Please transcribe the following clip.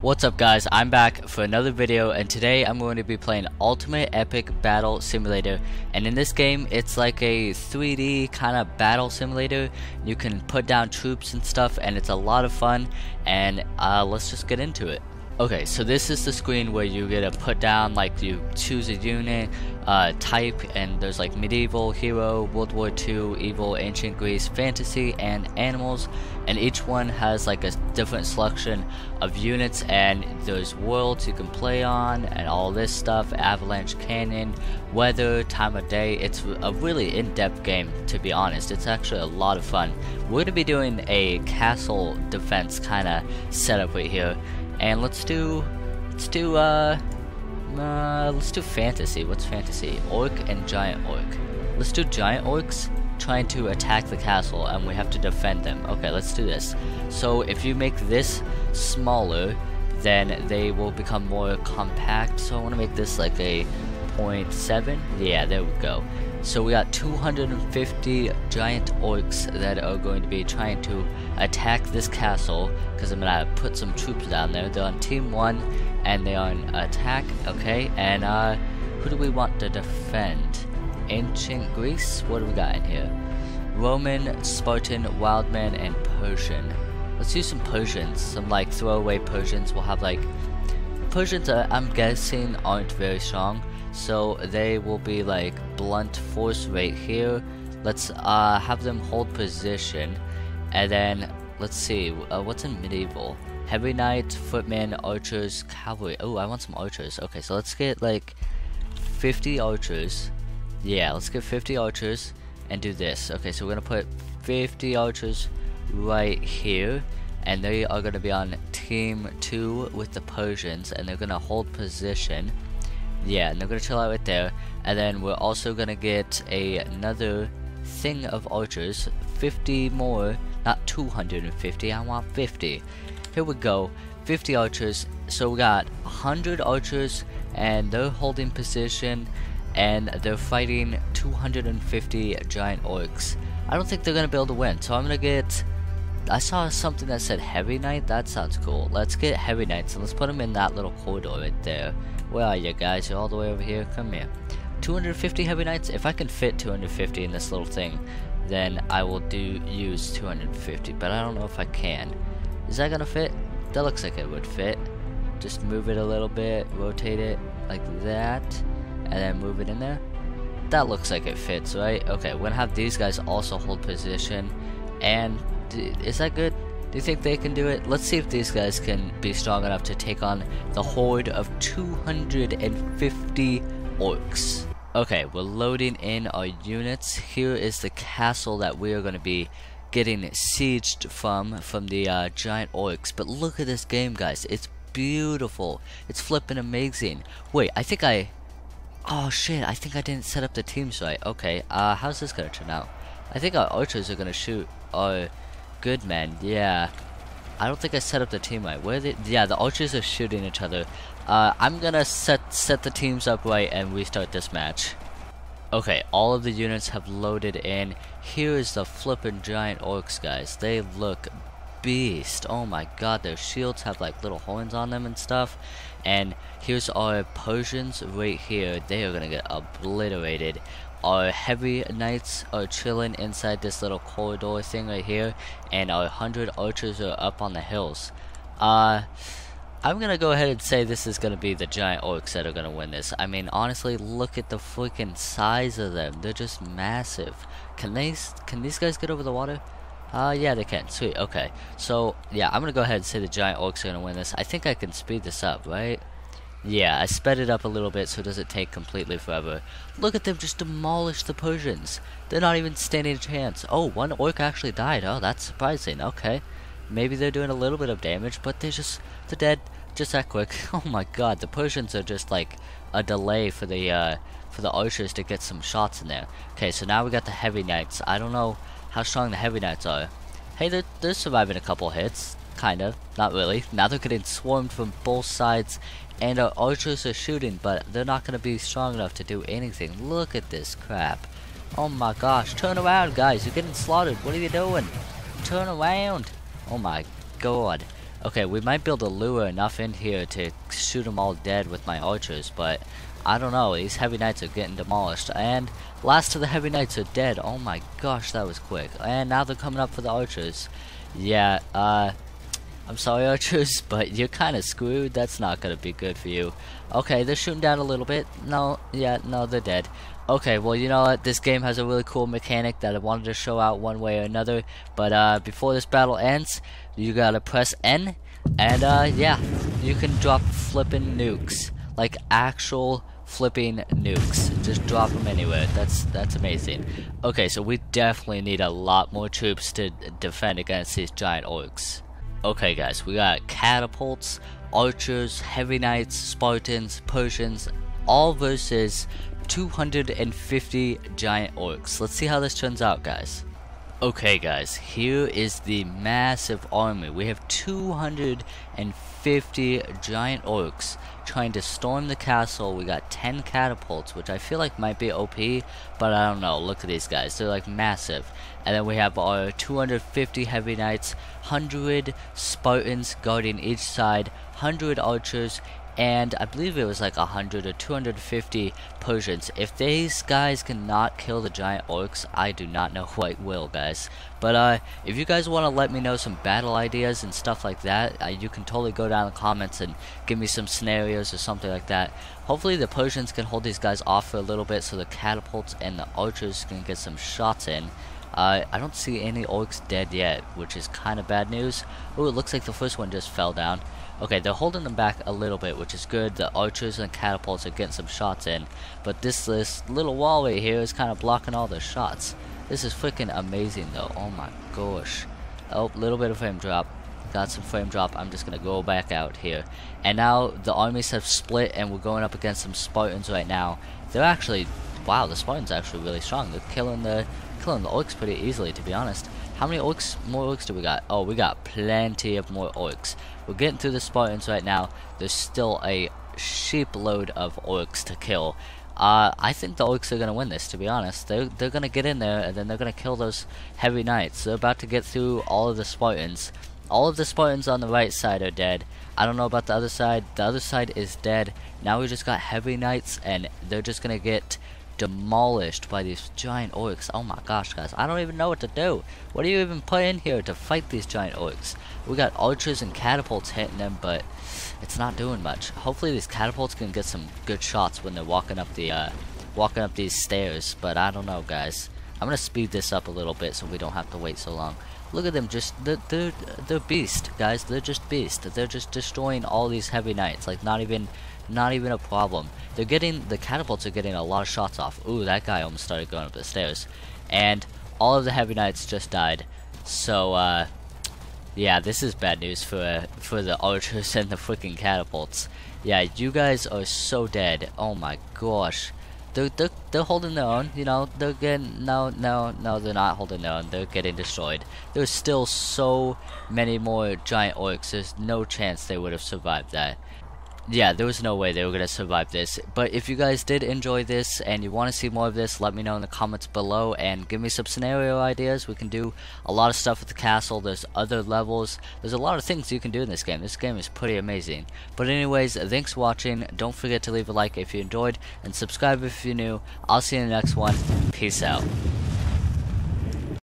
What's up guys, I'm back for another video and today I'm going to be playing Ultimate Epic Battle Simulator and in this game it's like a 3D kind of battle simulator. You can put down troops and stuff and it's a lot of fun and uh, let's just get into it. Okay, so this is the screen where you get to put down, like, you choose a unit, uh, type, and there's like medieval, hero, World War II, evil, ancient Greece, fantasy, and animals, and each one has like a different selection of units, and there's worlds you can play on, and all this stuff, avalanche canyon, weather, time of day. It's a really in-depth game, to be honest. It's actually a lot of fun. We're gonna be doing a castle defense kind of setup right here. And let's do, let's do, uh, let's do fantasy. What's fantasy? Orc and giant orc. Let's do giant orcs trying to attack the castle and we have to defend them. Okay, let's do this. So if you make this smaller, then they will become more compact. So I want to make this like a 0.7. Yeah, there we go. So we got 250 giant orcs that are going to be trying to attack this castle because I'm gonna put some troops down there. They're on team one and they are on attack. Okay, and uh, who do we want to defend? Ancient Greece. What do we got in here? Roman, Spartan, Wildman, and Persian. Let's use some Persians. Some like throwaway Persians. We'll have like Persians. I'm guessing aren't very strong so they will be like blunt force right here let's uh, have them hold position and then let's see uh, what's in medieval heavy knight footmen archers cavalry oh I want some archers okay so let's get like 50 archers yeah let's get 50 archers and do this. Okay so we're gonna put 50 archers right here and they are gonna be on team 2 with the Persians and they're gonna hold position. Yeah, and they're gonna chill out right there. And then we're also gonna get a, another thing of archers, 50 more, not 250, I want 50. Here we go, 50 archers. So we got 100 archers, and they're holding position, and they're fighting 250 giant orcs. I don't think they're gonna be able to win, so I'm gonna get I saw something that said Heavy Knight. That sounds cool. Let's get Heavy Knights and let's put them in that little corridor right there. Where are you guys? You're all the way over here. Come here. 250 Heavy Knights? If I can fit 250 in this little thing, then I will do use 250. But I don't know if I can. Is that gonna fit? That looks like it would fit. Just move it a little bit, rotate it like that, and then move it in there. That looks like it fits, right? Okay, we're gonna have these guys also hold position and is that good? Do you think they can do it? Let's see if these guys can be strong enough to take on the horde of 250 orcs. Okay, we're loading in our units. Here is the castle that we are going to be getting sieged from, from the uh, giant orcs. But look at this game, guys. It's beautiful. It's flipping amazing. Wait, I think I... Oh, shit. I think I didn't set up the teams right. Okay, uh, how's this going to turn out? I think our archers are going to shoot our Good man, yeah. I don't think I set up the team right. Where they? Yeah, the archers are shooting each other. Uh, I'm gonna set set the teams up right and restart this match. Okay, all of the units have loaded in. Here is the flippin' giant orcs, guys. They look beast. Oh my god, their shields have like little horns on them and stuff. And here's our Persians right here. They are gonna get obliterated. Our heavy knights are chilling inside this little corridor thing right here, and our hundred archers are up on the hills. Uh, I'm gonna go ahead and say this is gonna be the giant orcs that are gonna win this. I mean, honestly, look at the freaking size of them. They're just massive. Can they? Can these guys get over the water? Uh, yeah, they can. Sweet. Okay. So, yeah, I'm gonna go ahead and say the giant orcs are gonna win this. I think I can speed this up, right? Yeah, I sped it up a little bit so it doesn't take completely forever. Look at them just demolish the Persians. They're not even standing a chance. Oh, one orc actually died. Oh, that's surprising. Okay. Maybe they're doing a little bit of damage, but they're just, they're dead just that quick. Oh my god, the Persians are just like a delay for the, uh, for the archers to get some shots in there. Okay, so now we got the heavy knights. I don't know how strong the heavy knights are. Hey, they're, they're surviving a couple hits. Kind of. Not really. Now they're getting swarmed from both sides and our archers are shooting, but they're not going to be strong enough to do anything. Look at this crap. Oh my gosh. Turn around, guys. You're getting slaughtered. What are you doing? Turn around. Oh my god. Okay, we might able to lure enough in here to shoot them all dead with my archers, but I don't know. These heavy knights are getting demolished. And last of the heavy knights are dead. Oh my gosh, that was quick. And now they're coming up for the archers. Yeah, uh, I'm sorry archers, but you're kind of screwed. That's not going to be good for you. Okay, they're shooting down a little bit. No, yeah, no, they're dead. Okay, well, you know what? This game has a really cool mechanic that I wanted to show out one way or another. But uh, before this battle ends, you gotta press N, and uh, yeah, you can drop flipping nukes. Like actual flipping nukes. Just drop them anywhere. That's that's amazing. Okay, so we definitely need a lot more troops to defend against these giant orcs. Okay guys, we got catapults, archers, heavy knights, Spartans, Persians, all versus 250 giant orcs. Let's see how this turns out, guys. Okay, guys, here is the massive army. We have 250 giant orcs trying to storm the castle. We got 10 catapults, which I feel like might be OP, but I don't know. Look at these guys. They're like massive. And then we have our 250 heavy knights, 100 Spartans guarding each side, 100 archers, and I believe it was like 100 or 250 Persians. If these guys cannot kill the giant orcs, I do not know what will, guys. But uh, if you guys want to let me know some battle ideas and stuff like that, uh, you can totally go down in the comments and give me some scenarios or something like that. Hopefully the Persians can hold these guys off for a little bit so the catapults and the archers can get some shots in. Uh, I don't see any orcs dead yet, which is kind of bad news. Oh, it looks like the first one just fell down. Okay, they're holding them back a little bit, which is good. The archers and catapults are getting some shots in. But this, this little wall right here is kind of blocking all the shots. This is freaking amazing, though. Oh my gosh. Oh, little bit of frame drop. Got some frame drop. I'm just going to go back out here. And now the armies have split, and we're going up against some Spartans right now. They're actually... Wow, the Spartans are actually really strong. They're killing the killing the orcs pretty easily, to be honest. How many orcs, more orcs do we got? Oh, we got plenty of more orcs. We're getting through the Spartans right now. There's still a sheep load of orcs to kill. Uh, I think the orcs are going to win this, to be honest. They're, they're going to get in there, and then they're going to kill those heavy knights. They're about to get through all of the Spartans. All of the Spartans on the right side are dead. I don't know about the other side. The other side is dead. Now we just got heavy knights, and they're just going to get demolished by these giant orcs. Oh my gosh, guys. I don't even know what to do. What do you even put in here to fight these giant orcs? We got archers and catapults hitting them, but it's not doing much. Hopefully these catapults can get some good shots when they're walking up the, uh, walking up these stairs, but I don't know, guys. I'm gonna speed this up a little bit so we don't have to wait so long. Look at them, just they're they're, they're beast, guys. They're just beast. They're just destroying all these heavy knights. Like not even not even a problem. They're getting, the catapults are getting a lot of shots off. Ooh, that guy almost started going up the stairs. And all of the heavy knights just died. So, uh, yeah, this is bad news for for the archers and the freaking catapults. Yeah, you guys are so dead. Oh my gosh. They're, they're, they're holding their own, you know, they're getting, no, no, no, they're not holding their own, they're getting destroyed. There's still so many more giant orcs, there's no chance they would have survived that yeah, there was no way they were going to survive this. But if you guys did enjoy this and you want to see more of this, let me know in the comments below and give me some scenario ideas. We can do a lot of stuff with the castle. There's other levels. There's a lot of things you can do in this game. This game is pretty amazing. But anyways, thanks for watching. Don't forget to leave a like if you enjoyed and subscribe if you're new. I'll see you in the next one. Peace out.